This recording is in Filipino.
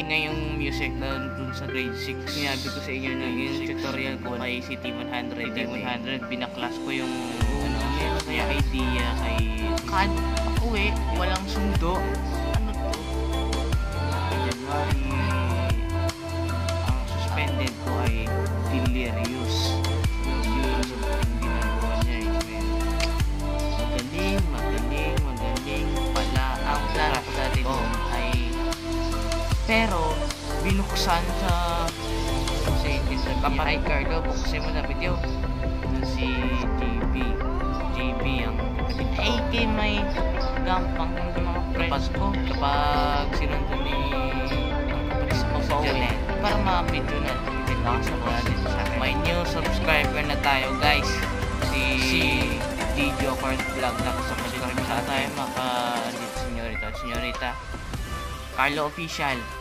okay yung music na dun sa grade 6. Sinabi ko sa inyo na yung tutorial ko kay CT100. CT100, binaklas ko yung ano, kaya idea kay CAD. Ako eh, walang sundo. Pero binuksan sa kasi kapatid Carlo buksan mo na video. Na si JB JB ang kapatid ay kay may gampang ng mga friends ko. kapag sinundo ni sa pauwi para ma-video na. Lakas na wala dito sa akin. May new subscriber na tayo guys. Si si DJ Card Vlog nakasubscribe sa tayo maka dito senyorita senyorita. Carlo Official